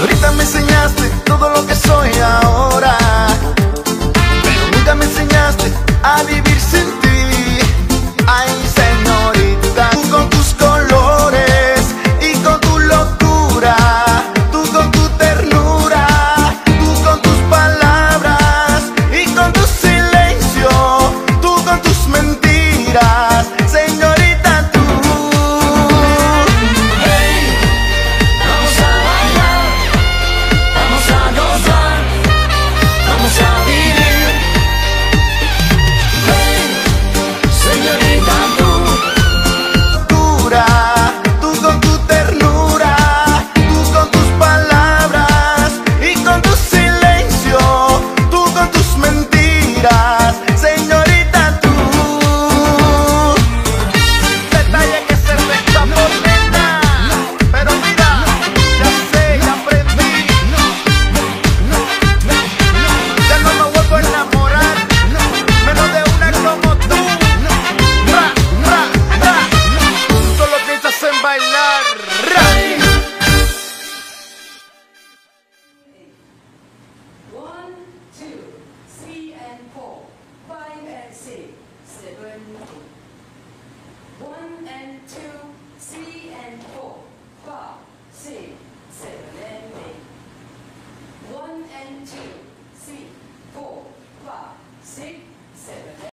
Señorita, me enseñaste todo lo que soy ahora, pero nunca me enseñaste a vivir. One and two, three and four, five, six, seven and eight. One and two, three, four, five, six, seven.